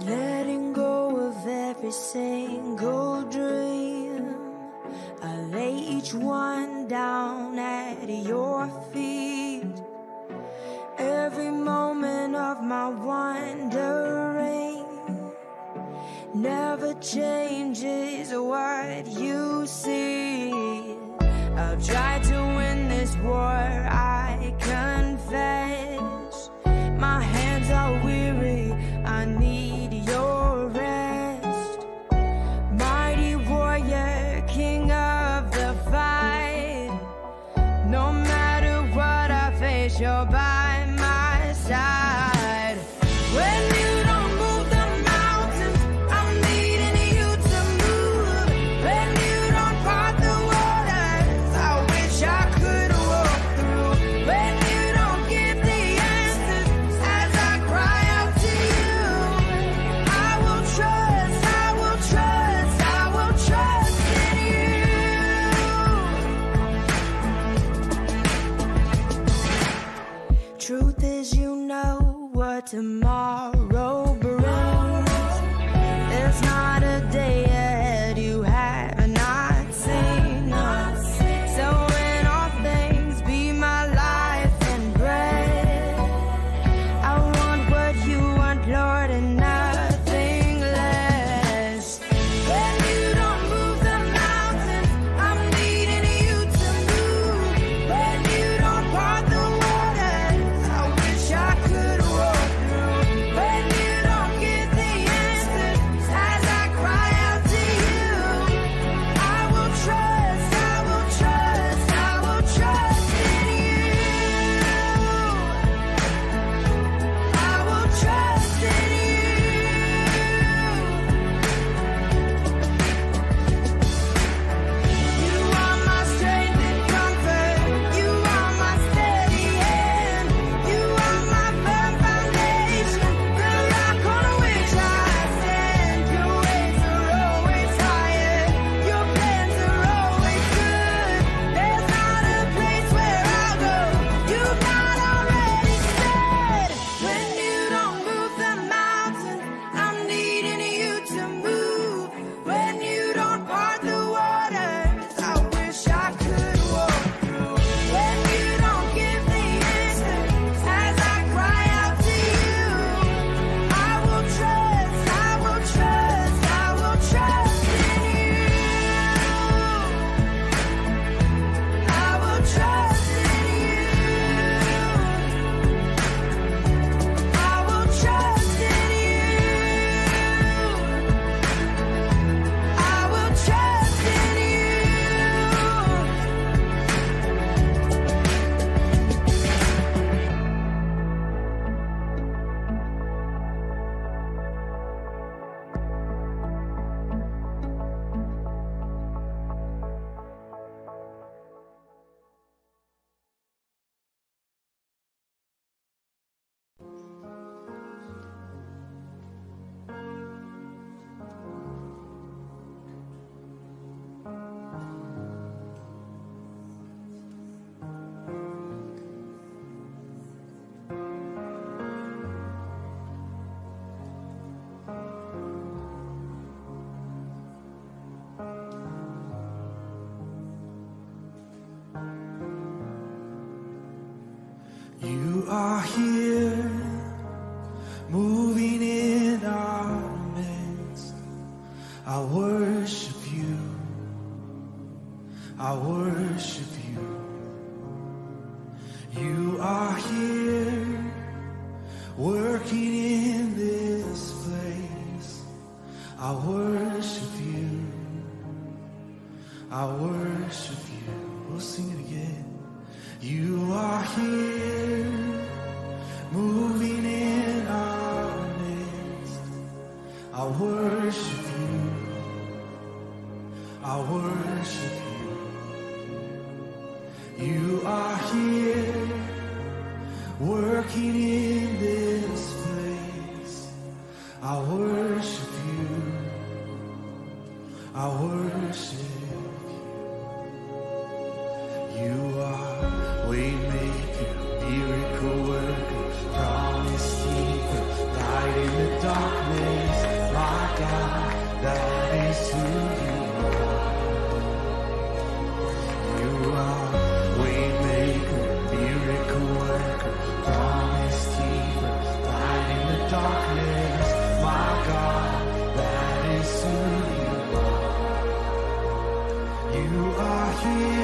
Letting go of every single dream. I lay each one down at your feet. Every moment of my wandering Never changes what you see. I'll try to tomorrow. I worship you. You are waymaker, miracle worker, promise keeper, light in the darkness. My God, that is who you feel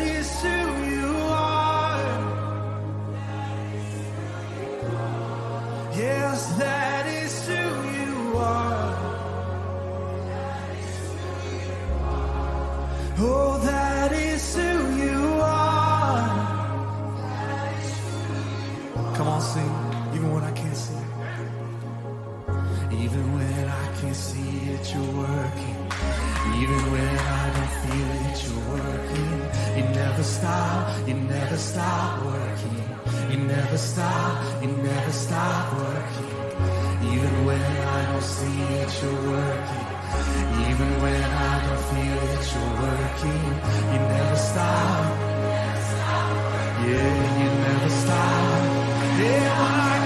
Allez, sur stop working. You never stop, you never stop working. Even when I don't see it, you're working. Even when I don't feel that you're working. You never stop. Yeah, you never stop. Yeah, I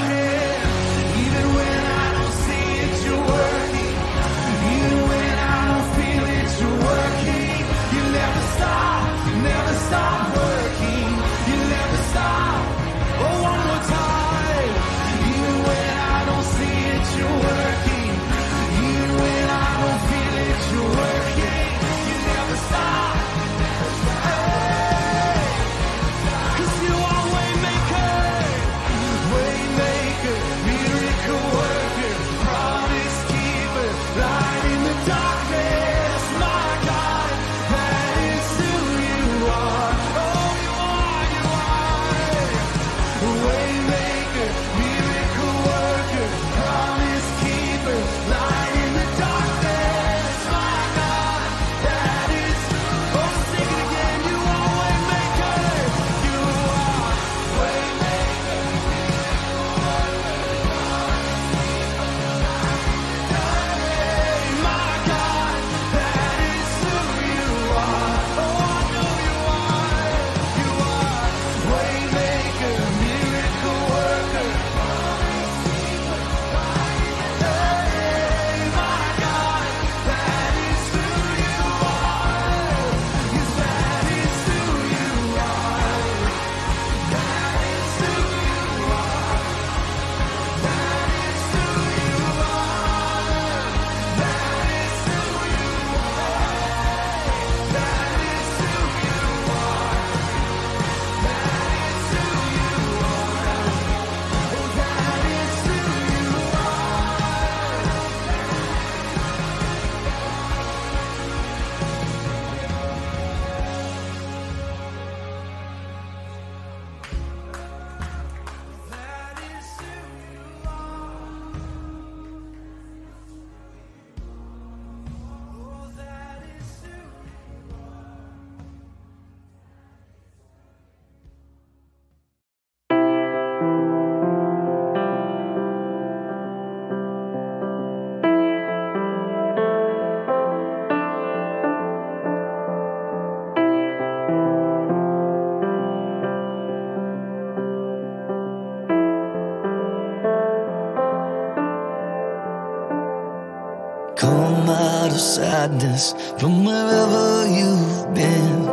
sadness from wherever you've been.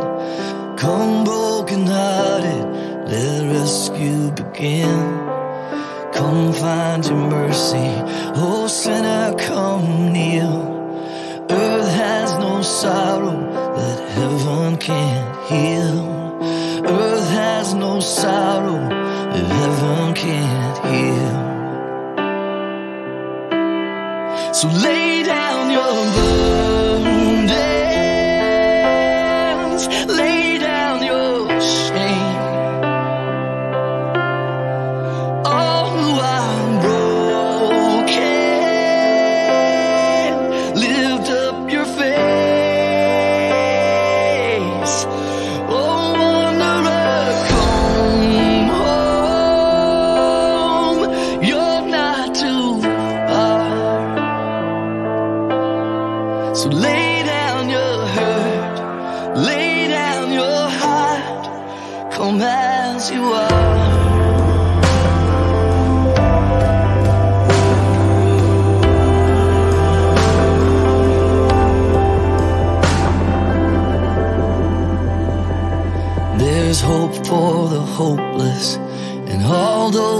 Come broken hearted, let rescue begin. Come find your mercy, oh sinner, come kneel. Earth has no sorrow that heaven can't heal. Earth has no sorrow that heaven can't heal. So lay down your burden.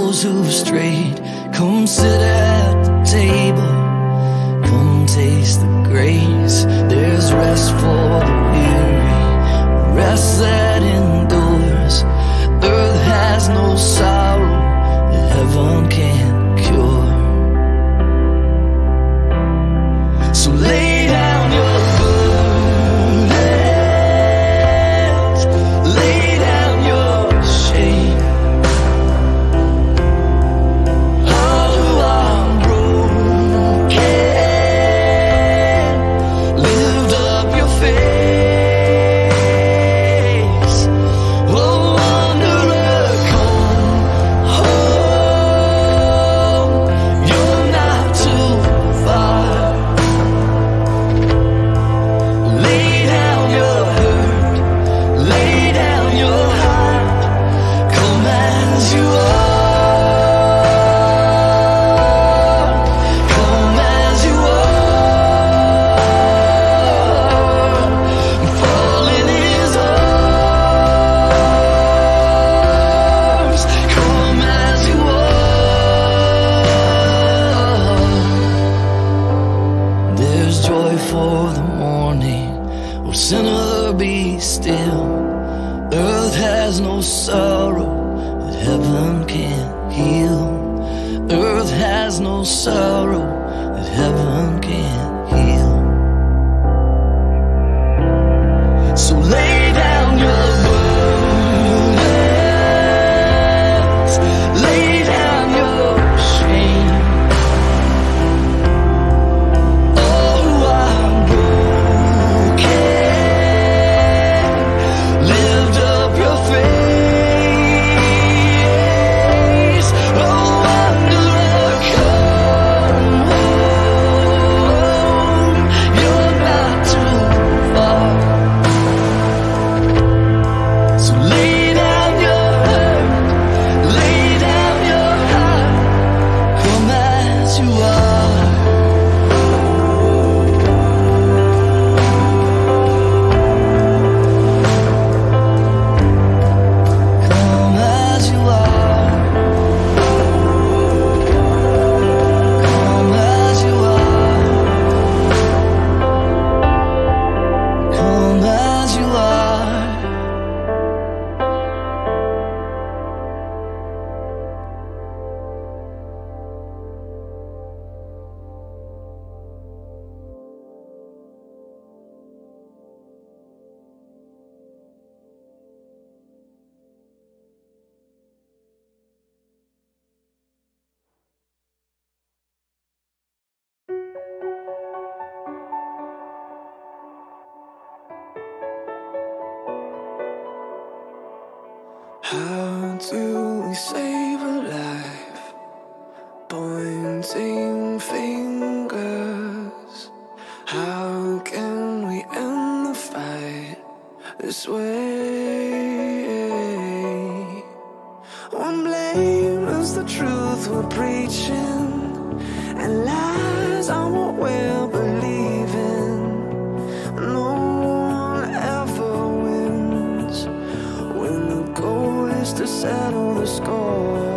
those who've strayed. Come sit at the table. Come taste the grace. There's rest for the weary. Rest that endures. Earth has no sorrow. Heaven can cure. So lay to settle the score.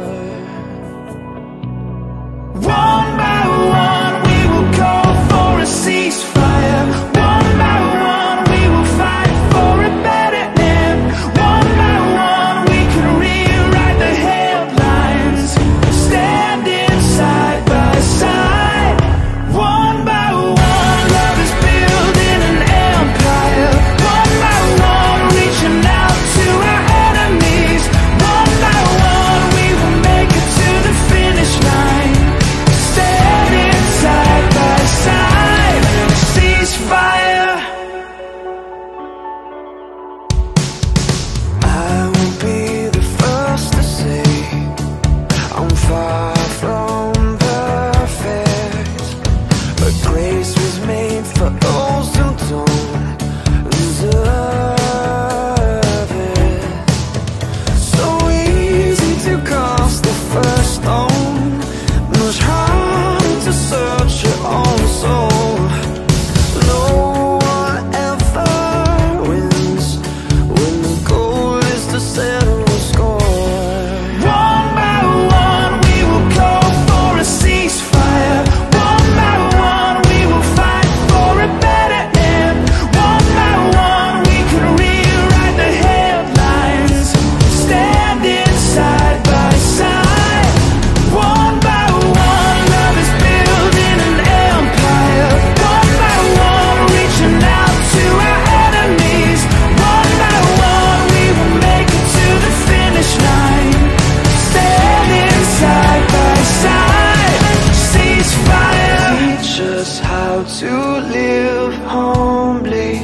to live humbly.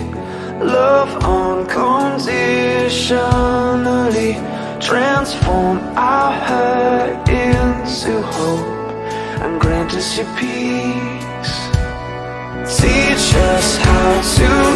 Love unconditionally. Transform our hurt into hope And grant us your peace. Teach us how to